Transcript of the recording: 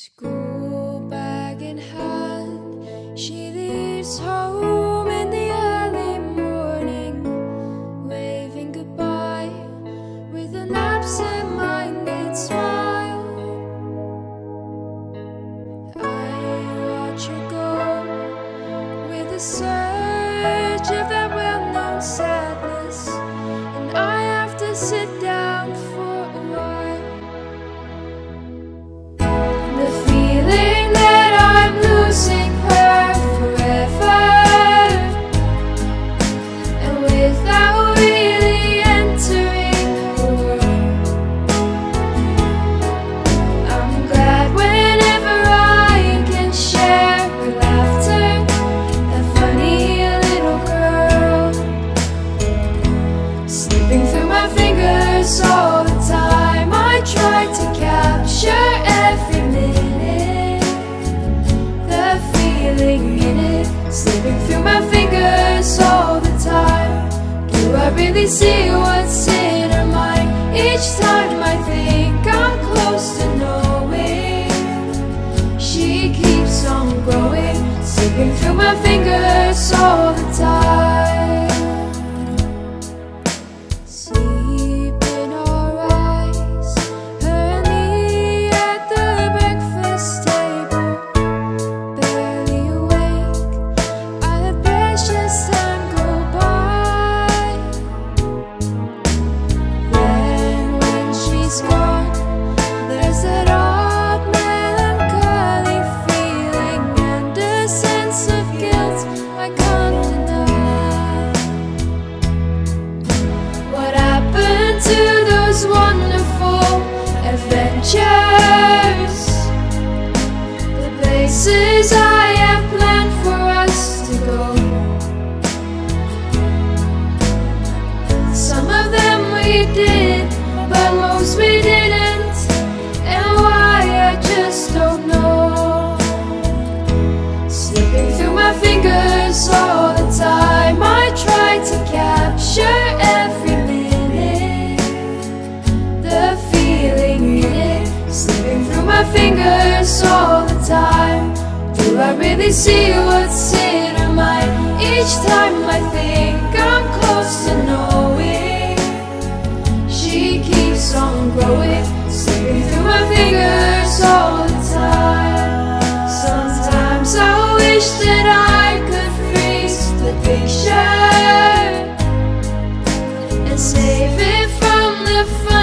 School bag in hand, she leaves home in the early morning, waving goodbye with an absent minded smile. I watch her go with a Slipping through my fingers all the time. Do I really see what's in desire. Do I really see what's in her mind? Each time I think I'm close to knowing. She keeps on growing Slipping through my fingers all the time. Sometimes I wish that I could freeze the picture And save it from the fire.